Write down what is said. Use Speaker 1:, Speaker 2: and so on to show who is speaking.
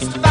Speaker 1: just